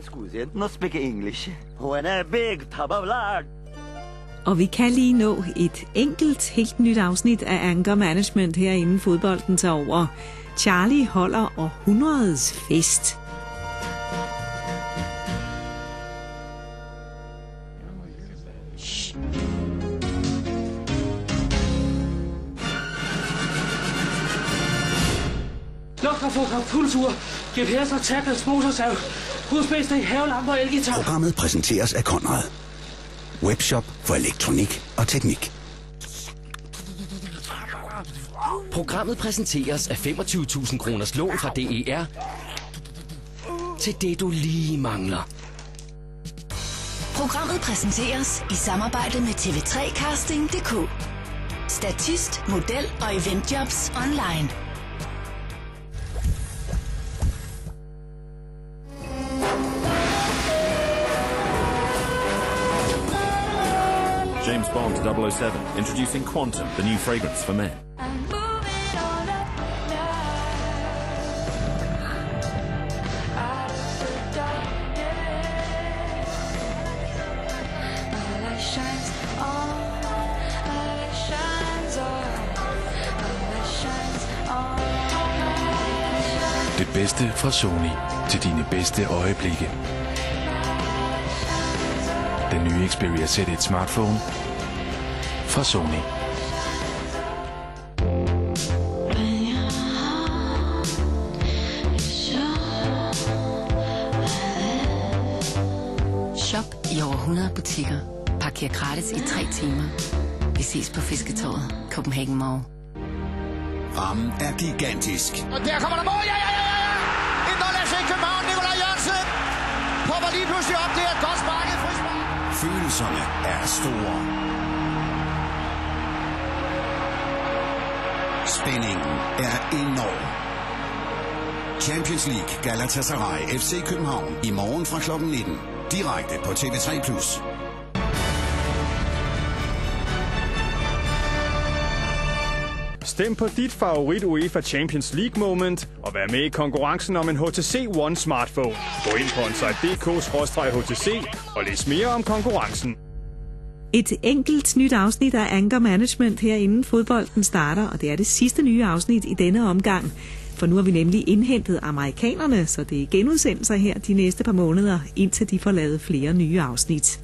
Scusi, no speak English. When a big tub of lard. Og vi kan lige nå et enkelt, helt nyt afsnit af Anger Management her inden fodbolden tager over. Charlie holder århundredets fest. Luftraffer, pulsur, GPS og tackles, motorsav, USB-stik, havelamper og elgitar. Programmet præsenteres af Konrad. Webshop for elektronik og teknik. Programmet præsenteres af 25.000 kroners lån fra DER til det, du lige mangler. Programmet præsenteres i samarbejde med TV3casting.dk. Statist, model og eventjobs online. James Bond 007, introducing Quantum, the new fragrance for men. Det bedste fra Sony til dine bedste øjeblikke. Den nye Xperia Z1 smartphone fra Sony. Shop i over 100 butikker. Parker gratis i 3 timer. Vi ses på Fisketorvet, Copenhagen Mall. Rammen er gigantisk. Og der kommer der mål! Ja, ja, ja, ja! ja! Følelserne er store. Spændingen er enorm. Champions League Galatasaray FC København i morgen fra kl. 19. Direkte på TV3+. Stem på dit favorit UEFA Champions League moment og vær med i konkurrencen om en HTC One smartphone. Gå ind på onsite.dk-htc og læs mere om konkurrencen. Et enkelt nyt afsnit af Anger Management her inden fodbolden starter, og det er det sidste nye afsnit i denne omgang. For nu har vi nemlig indhentet amerikanerne, så det er genudsendelser her de næste par måneder, indtil de får lavet flere nye afsnit.